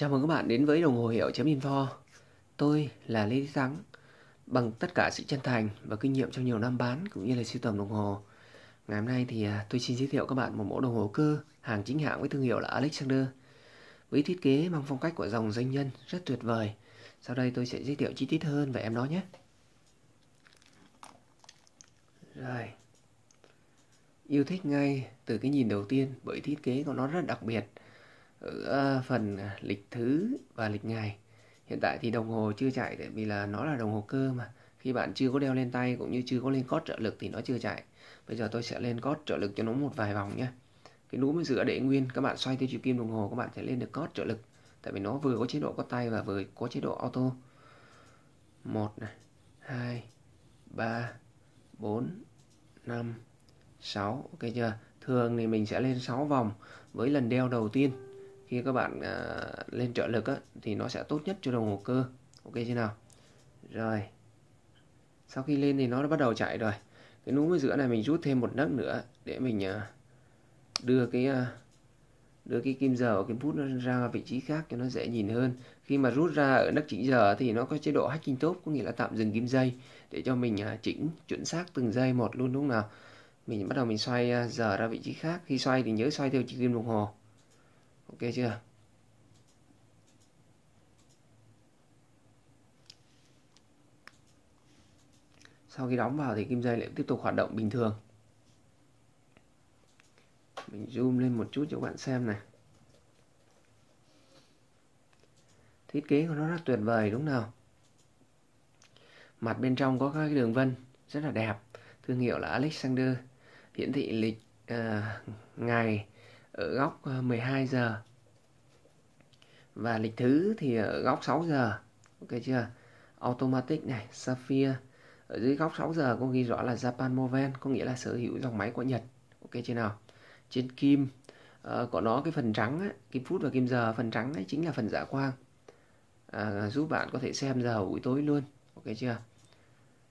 Chào mừng các bạn đến với đồng hồ hiệu.info Tôi là Lê Thị Thắng. Bằng tất cả sự chân thành và kinh nghiệm trong nhiều năm bán cũng như là sưu tầm đồng hồ, Ngày hôm nay thì à, tôi xin giới thiệu các bạn một mẫu đồng hồ cơ, hàng chính hãng với thương hiệu là Alexander. Với thiết kế mang phong cách của dòng doanh nhân rất tuyệt vời, Sau đây tôi sẽ giới thiệu chi tiết hơn về em đó nhé. Rồi. Yêu thích ngay từ cái nhìn đầu tiên bởi thiết kế của nó rất đặc biệt ở phần à, lịch thứ và lịch ngày. Hiện tại thì đồng hồ chưa chạy tại vì là nó là đồng hồ cơ mà. Khi bạn chưa có đeo lên tay cũng như chưa có lên cót trợ lực thì nó chưa chạy. Bây giờ tôi sẽ lên cót trợ lực cho nó một vài vòng nhé. Cái núm giữa để nguyên, các bạn xoay theo chiều kim đồng hồ, các bạn sẽ lên được cót trợ lực. Tại vì nó vừa có chế độ có tay và vừa có chế độ auto. Một này, hai, ba, bốn, năm, sáu. Ok chưa? Thường thì mình sẽ lên 6 vòng với lần đeo đầu tiên khi các bạn à, lên trợ lực á, thì nó sẽ tốt nhất cho đồng hồ cơ. Ok chưa nào? Rồi. Sau khi lên thì nó đã bắt đầu chạy rồi. Cái núm ở giữa này mình rút thêm một nấc nữa để mình à, đưa cái à, đưa cái kim giờ và kim phút nó ra vị trí khác cho nó dễ nhìn hơn. Khi mà rút ra ở nấc chỉnh giờ thì nó có chế độ hacking top có nghĩa là tạm dừng kim dây để cho mình à, chỉnh chuẩn xác từng giây một luôn đúng không nào? Mình bắt đầu mình xoay à, giờ ra vị trí khác. Khi xoay thì nhớ xoay theo chiều kim đồng hồ ok chưa? Sau khi đóng vào thì kim dây lại tiếp tục hoạt động bình thường. Mình zoom lên một chút cho các bạn xem này. Thiết kế của nó rất tuyệt vời đúng nào? Mặt bên trong có các cái đường vân rất là đẹp. Thương hiệu là Alexander. Hiển thị lịch à, uh, ngày ở góc ờ, 12 giờ. Và lịch thứ thì ở góc 6 giờ. Ok chưa? Automatic này sapphire ở dưới góc 6 giờ có ghi rõ là Japan Moven có nghĩa là sở hữu dòng máy của Nhật. Ok chưa nào? Trên kim uh, có nó cái phần trắng ấy, kim phút và kim giờ phần trắng ấy chính là phần dạ quang. À, giúp bạn có thể xem giờ buổi tối luôn. Ok chưa?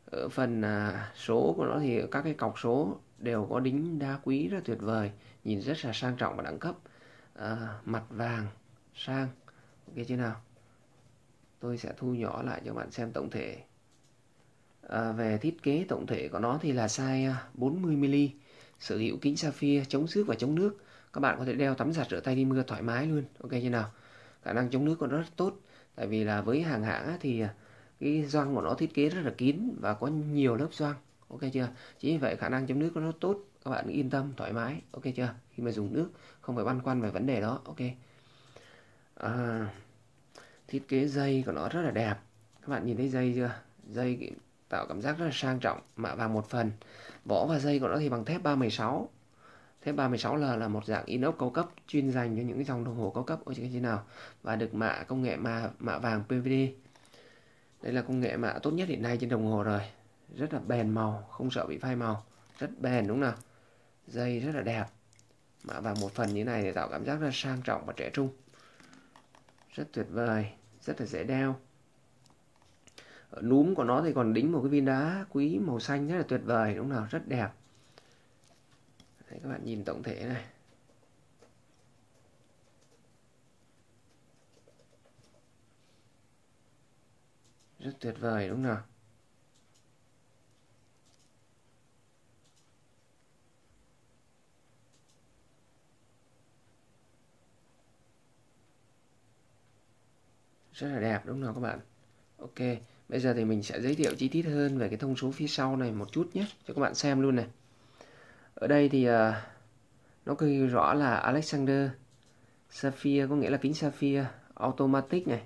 Ở phần à, số của nó thì các cái cọc số đều có đính đá quý rất tuyệt vời nhìn rất là sang trọng và đẳng cấp. À, mặt vàng sang ok chưa nào? Tôi sẽ thu nhỏ lại cho bạn xem tổng thể. À, về thiết kế tổng thể của nó thì là size à, 40mm sở hữu kính sapphire chống xước và chống nước. Các bạn có thể đeo tắm giặt rửa tay đi mưa thoải mái luôn ok chưa nào? Khả năng chống nước của nó rất tốt tại vì là với hàng hãng thì à, cái gioăng của nó thiết kế rất là kín và có nhiều lớp gioăng ok chưa? Chính vì vậy khả năng chống nước nó tốt các bạn yên tâm thoải mái. Ok chưa? Khi mà dùng nước không phải băn khoăn về vấn đề đó. Ok. À, thiết kế dây của nó rất là đẹp. Các bạn nhìn thấy dây chưa? Dây tạo cảm giác rất là sang trọng mạ vàng một phần. Vỏ và dây của nó thì bằng thép 316 thép 316L là một dạng inox cao cấp chuyên dành cho những cái dòng đồng hồ cao cấp. Ở trên nào? Và được mạ công nghệ mạ mạ vàng PVD đây là công nghệ mạ tốt nhất hiện nay trên đồng hồ rồi rất là bền màu không sợ bị phai màu. Rất bền đúng không nào? Dây rất là đẹp. Mà vàng một phần như này để tạo cảm giác rất là sang trọng và trẻ trung. Rất tuyệt vời rất là dễ đeo. Ở núm của nó thì còn đính một cái viên đá quý màu xanh rất là tuyệt vời đúng không nào? Rất đẹp. Đấy, các bạn nhìn tổng thể này. Rất tuyệt vời đúng không nào? Rất là đẹp đúng không các bạn? Ok bây giờ thì mình sẽ giới thiệu chi tiết hơn về cái thông số phía sau này một chút nhé cho các bạn xem luôn này. Ở đây thì uh, nó ghi rõ là Alexander Sapphire có nghĩa là kính Sapphire automatic này.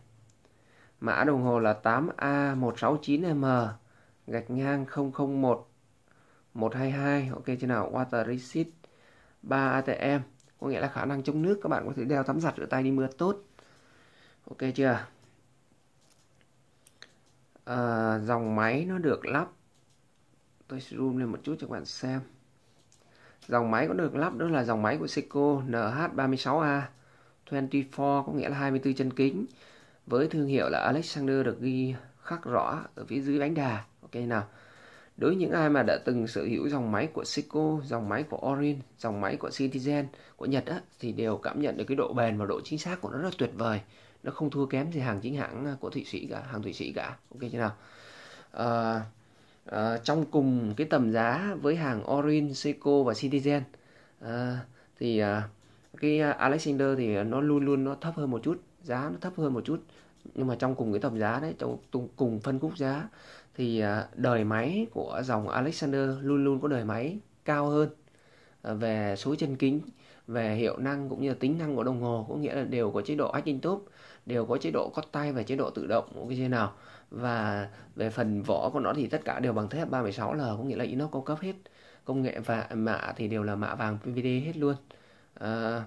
Mã đồng hồ là 8A169M gạch ngang 001 122 ok chưa nào water resist 3 ATM có nghĩa là khả năng chống nước các bạn có thể đeo tắm giặt rửa tay đi mưa tốt. Ok chưa? À, dòng máy nó được lắp. Tôi zoom lên một chút cho các bạn xem. Dòng máy có được lắp đó là dòng máy của Seiko NH36A 24 có nghĩa là 24 chân kính. Với thương hiệu là Alexander được ghi khắc rõ ở phía dưới bánh đà. Ok nào. Đối với những ai mà đã từng sở hữu dòng máy của Seiko dòng máy của Orin dòng máy của Citizen của Nhật á, thì đều cảm nhận được cái độ bền và độ chính xác của nó rất tuyệt vời nó không thua kém gì hàng chính hãng à, của thụy sĩ cả hàng thụy sĩ cả. Ok chưa nào? À, à, trong cùng cái tầm giá với hàng Orin, Seiko và Citizen à, thì à, cái à, Alexander thì nó luôn luôn nó thấp hơn một chút giá nó thấp hơn một chút. Nhưng mà trong cùng cái tầm giá đấy trong cùng phân khúc giá thì à, đời máy của dòng Alexander luôn luôn có đời máy cao hơn à, về số chân kính về hiệu năng cũng như là tính năng của đồng hồ có nghĩa là đều có chế độ acting top đều có chế độ cót tay và chế độ tự động ok chưa nào. Và về phần vỏ của nó thì tất cả đều bằng thép 316L có nghĩa là inox cao cấp hết công nghệ và mạ thì đều là mạ vàng PVD hết luôn. À,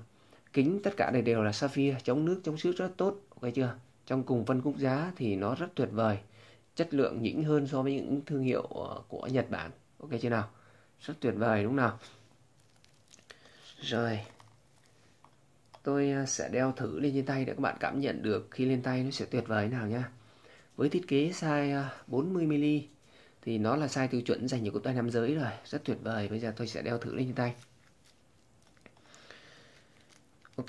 kính tất cả này đều là sapphire chống nước chống xước rất tốt ok chưa? Trong cùng phân khúc giá thì nó rất tuyệt vời chất lượng nhỉnh hơn so với những thương hiệu ờ, của Nhật Bản ok chưa nào? Rất tuyệt vời đúng nào? Rồi. Tôi à, sẽ đeo thử lên trên tay để các bạn cảm nhận được khi lên tay nó sẽ tuyệt vời nào nhá. Với thiết kế size à, 40mm thì nó là size tiêu chuẩn dành cho cổ tay nam giới rồi. Rất tuyệt vời. Bây giờ tôi sẽ đeo thử lên trên tay. Ok,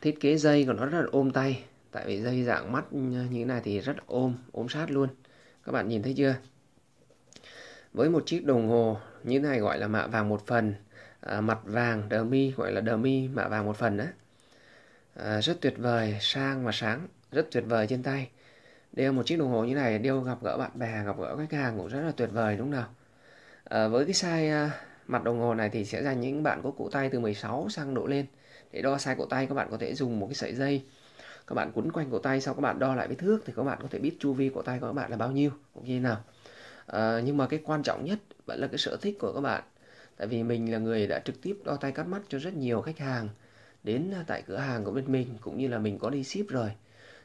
thiết kế dây của nó rất là ôm tay. Tại vì dây dạng mắt như thế này thì rất ôm ôm sát luôn. Các bạn nhìn thấy chưa? Với một chiếc đồng hồ như thế này gọi là mạ vàng một phần à, mặt vàng đờ mi gọi là đờ mi mạ vàng một phần đó à, rất tuyệt vời sang và sáng rất tuyệt vời trên tay. Đeo một chiếc đồng hồ như này đeo gặp gỡ bạn bè gặp gỡ khách hàng cũng rất là tuyệt vời đúng không nào? À, với cái size à, mặt đồng hồ này thì sẽ dành những bạn có cổ tay từ 16 sang độ lên. Để đo size cổ tay các bạn có thể dùng một cái sợi dây. Các bạn quấn quanh cổ tay sau các bạn đo lại với thước thì các bạn có thể biết chu vi cổ tay của các bạn là bao nhiêu ok nào? À, nhưng mà cái quan trọng nhất vẫn là cái sở thích của các bạn tại vì mình là người đã trực tiếp đo tay cắt mắt cho rất nhiều khách hàng. Đến à, tại cửa hàng của bên mình cũng như là mình có đi ship rồi.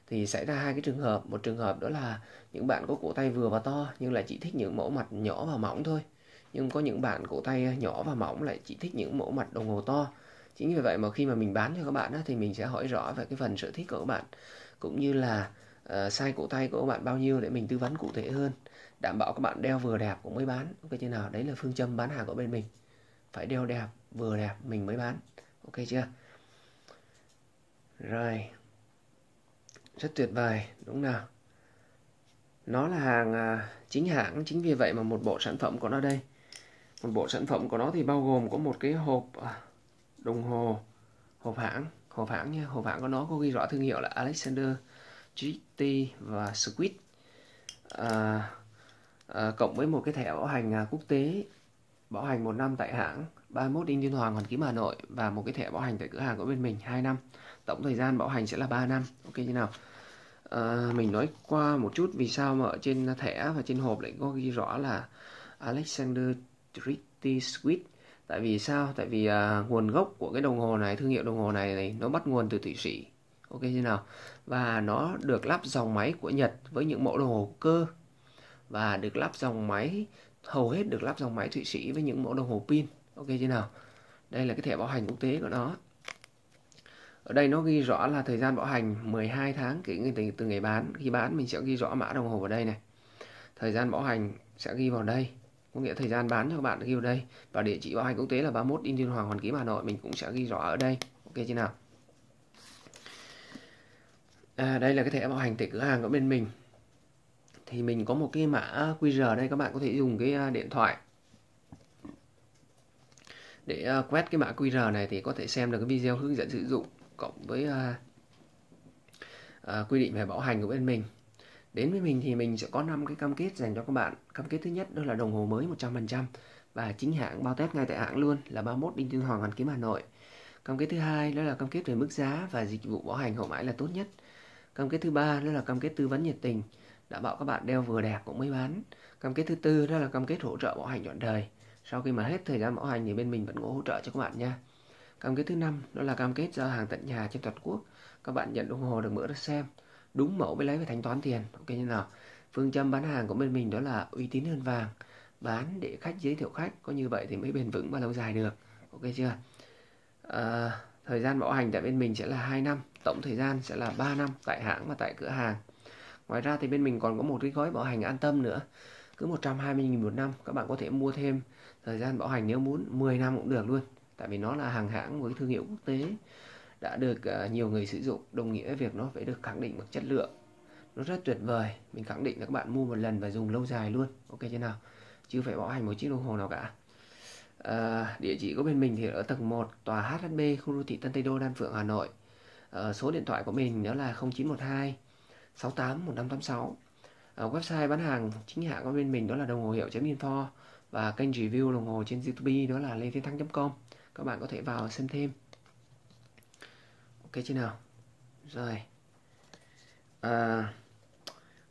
Thì xảy ra hai cái trường hợp. Một trường hợp đó là những bạn có cổ tay vừa và to nhưng lại chỉ thích những mẫu mặt nhỏ và mỏng thôi. Nhưng có những bạn cổ tay à, nhỏ và mỏng lại chỉ thích những mẫu mặt đồng hồ to. Chính vì vậy mà khi mà mình bán cho các bạn á, thì mình sẽ hỏi rõ về cái phần sở thích của các bạn cũng như là uh, size cổ tay của các bạn bao nhiêu để mình tư vấn cụ thể hơn đảm bảo các bạn đeo vừa đẹp cũng mới bán. Ok chưa nào? Đấy là phương châm bán hàng của bên mình phải đeo đẹp vừa đẹp mình mới bán. Ok chưa? Rồi. Rất tuyệt vời đúng nào. Nó là hàng à, chính hãng chính vì vậy mà một bộ sản phẩm của nó đây. Một bộ sản phẩm của nó thì bao gồm có một cái hộp à, đồng hồ hộp hãng hộp hãng nha. Hộp hãng của nó có ghi rõ thương hiệu là Alexander GT và Squid. À, à, cộng với một cái thẻ bảo hành à, quốc tế bảo hành một năm tại hãng 31 Đinh Tiên Hoàng Hoàn Kiếm Hà Nội và một cái thẻ bảo hành tại cửa hàng của bên mình 2 năm. Tổng thời gian bảo hành sẽ là 3 năm. Ok như nào? À, mình nói qua một chút vì sao mà ở trên thẻ và trên hộp lại có ghi rõ là Alexander Tritty Swiss. tại vì sao? Tại vì à, nguồn gốc của cái đồng hồ này thương hiệu đồng hồ này, này nó bắt nguồn từ thụy sĩ. Ok như nào? Và nó được lắp dòng máy của nhật với những mẫu đồng hồ cơ. Và được lắp dòng máy hầu hết được lắp dòng máy thụy sĩ với những mẫu đồng hồ pin. Ok chưa nào? Đây là cái thẻ bảo hành quốc tế của nó. Ở đây nó ghi rõ là thời gian bảo hành 12 tháng kể từ, từ ngày bán. Khi bán mình sẽ ghi rõ mã đồng hồ vào đây này. Thời gian bảo hành sẽ ghi vào đây. Có nghĩa thời gian bán cho các bạn ghi vào đây. Và địa chỉ bảo hành quốc tế là 31 Đinh Tiên Hoàng Hoàn Kiếm Hà Nội. Mình cũng sẽ ghi rõ ở đây. Ok chưa nào? À, đây là cái thẻ bảo hành tại cửa hàng của bên mình thì mình có một cái mã QR đây các bạn có thể dùng cái à, điện thoại. Để à, quét cái mã QR này thì có thể xem được cái video hướng dẫn sử dụng cộng với uh, uh, quy định về bảo hành của bên mình. Đến với mình thì mình sẽ có 5 cái cam kết dành cho các bạn. Cam kết thứ nhất đó là đồng hồ mới 100% và chính hãng bao test ngay tại hãng luôn là 31 Đinh Tiên Hoàng Hoàn Kiếm Hà Nội. Cam kết thứ hai đó là cam kết về mức giá và dịch vụ bảo hành hậu mãi là tốt nhất. Cam kết thứ ba đó là cam kết tư vấn nhiệt tình đảm bảo các bạn đeo vừa đẹp cũng mới bán. Cam kết thứ tư đó là cam kết hỗ trợ bảo hành trọn đời. Sau khi mà hết thời gian bảo hành thì bên mình vẫn có hỗ trợ cho các bạn nha. Cam kết thứ năm đó là cam kết giao hàng tận nhà trên toàn quốc. Các bạn nhận đồng hồ được mở ra xem. Đúng mẫu mới lấy về thanh toán tiền. Ok như nào. Phương châm bán hàng của bên mình đó là uy tín hơn vàng. Bán để khách giới thiệu khách có như vậy thì mới bền vững và lâu dài được. Ok chưa? À, thời gian bảo hành tại bên mình sẽ là 2 năm tổng thời gian sẽ là 3 năm tại hãng và tại cửa hàng ngoài ra thì bên mình còn có một cái gói bảo hành an tâm nữa. Cứ 120.000 một năm các bạn có thể mua thêm. Thời gian bảo hành nếu muốn 10 năm cũng được luôn. Tại vì nó là hàng hãng với thương hiệu quốc tế đã được à, nhiều người sử dụng. Đồng nghĩa với việc nó phải được khẳng định bằng chất lượng. Nó rất tuyệt vời. Mình khẳng định là các bạn mua một lần và dùng lâu dài luôn. Ok chưa nào? Chứ phải bảo hành một chiếc đồng hồ nào cả. À, địa chỉ của bên mình thì ở tầng 1 tòa HHB khu đô thị Tân Tây Đô Đan Phượng Hà Nội. À, số điện thoại của mình đó là 0912 68 1586 à, website bán hàng chính hãng của bên mình đó là đồng hồ hiệu.info và kênh review đồng hồ trên YouTube đó là lê thiên thăng com. Các bạn có thể vào xem thêm. Ok chưa nào? Rồi. À,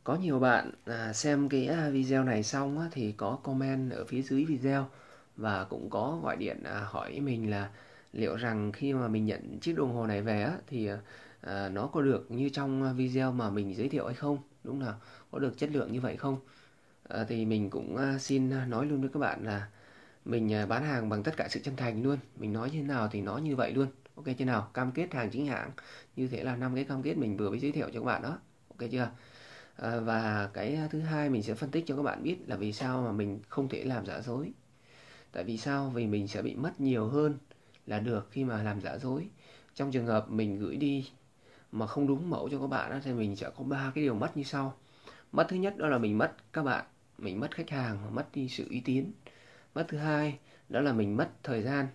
có nhiều bạn à, xem cái à, video này xong á, thì có comment ở phía dưới video và cũng có gọi điện à, hỏi mình là liệu rằng khi mà mình nhận chiếc đồng hồ này về á, thì à, à, nó có được như trong ờ, video mà mình giới thiệu hay không? Đúng nào có được chất lượng như vậy không? À, thì mình cũng xin nói luôn với các bạn là mình bán hàng bằng tất cả sự chân thành luôn. Mình nói như thế nào thì nói như vậy luôn. Ok chưa nào? Cam kết hàng chính hãng như thế là năm cái cam kết mình vừa mới giới thiệu cho các bạn đó. Ok chưa? À, và cái thứ hai mình sẽ phân tích cho các bạn biết là vì sao mà mình không thể làm giả dối. Tại vì sao? Vì mình sẽ bị mất nhiều hơn là được khi mà làm giả dối. Trong trường hợp mình gửi đi mà không đúng mẫu cho các bạn đó, thì mình sẽ có ba cái điều mất như sau. Mất thứ nhất đó là mình mất các bạn mình mất khách hàng mất đi sự uy tín. Mất thứ hai đó là mình mất thời gian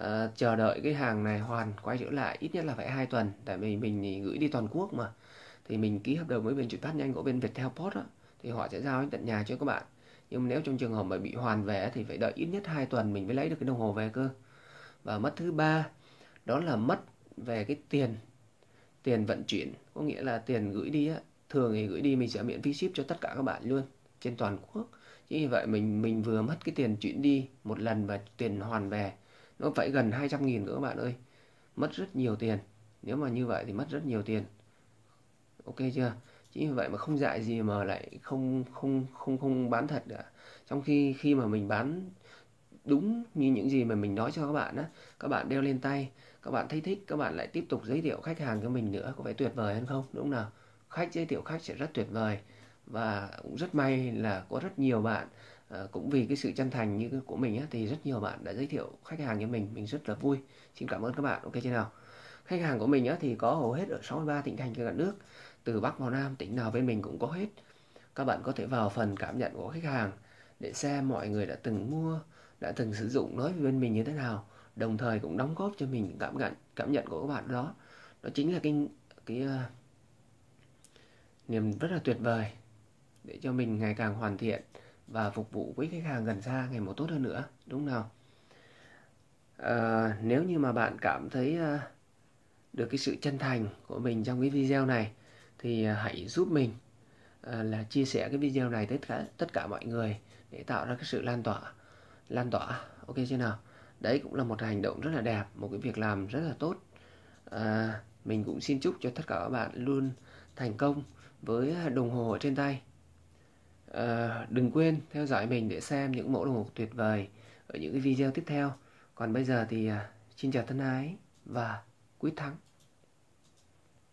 uh, chờ đợi cái hàng này hoàn quay trở lại ít nhất là phải hai tuần tại vì mình gửi đi toàn quốc mà. Thì mình ký hợp đồng với bên chuyển phát nhanh của bên Viettel Post đó, thì họ sẽ giao đến tận nhà cho các bạn. Nhưng nếu trong trường hợp mà bị hoàn về thì phải đợi ít nhất 2 tuần mình mới lấy được cái đồng hồ về cơ. Và mất thứ ba đó là mất về cái tiền tiền vận chuyển, có nghĩa là tiền gửi đi á, thường thì gửi đi mình sẽ miễn phí ship cho tất cả các bạn luôn, trên toàn quốc. Chính như vậy mình mình vừa mất cái tiền chuyển đi một lần và tiền hoàn về, nó phải gần 200 nghìn nữa các bạn ơi. Mất rất nhiều tiền, nếu mà như vậy thì mất rất nhiều tiền. Ok chưa? Chính vì vậy mà không dạy gì mà lại không không không không bán thật cả. Trong khi khi mà mình bán đúng như những gì mà mình nói cho các bạn á, các bạn đeo lên tay các bạn thấy thích các bạn lại tiếp tục giới thiệu khách hàng cho mình nữa có phải tuyệt vời hơn không? Đúng không nào? Khách giới thiệu khách sẽ rất tuyệt vời. Và cũng rất may là có rất nhiều bạn à, cũng vì cái sự chân thành như của mình á, thì rất nhiều bạn đã giới thiệu khách hàng cho mình. Mình rất là vui. Xin cảm ơn các bạn. Ok chưa nào? Khách hàng của mình á, thì có hầu hết ở 63 tỉnh thành trên cả nước. Từ Bắc vào Nam tỉnh nào bên mình cũng có hết. Các bạn có thể vào phần cảm nhận của khách hàng để xem mọi người đã từng mua đã từng sử dụng nói với bên mình như thế nào đồng thời cũng đóng góp cho mình cảm nhận cảm nhận của các bạn đó. Đó chính là cái cái uh, niềm rất là tuyệt vời để cho mình ngày càng hoàn thiện và phục vụ với khách hàng gần xa ngày một tốt hơn nữa đúng nào? À, nếu như mà bạn cảm thấy uh, được cái sự chân thành của mình trong cái video này thì hãy giúp mình uh, là chia sẻ cái video này tới tất cả, tất cả mọi người để tạo ra cái sự lan tỏa lan tỏa. Ok chưa nào? Đấy cũng là một hành động rất là đẹp một cái việc làm rất là tốt. À, mình cũng xin chúc cho tất cả các bạn luôn thành công với đồng hồ ở trên tay. À, đừng quên theo dõi mình để xem những mẫu đồng hồ tuyệt vời ở những cái video tiếp theo. Còn bây giờ thì à, xin chào thân ái và quyết thắng.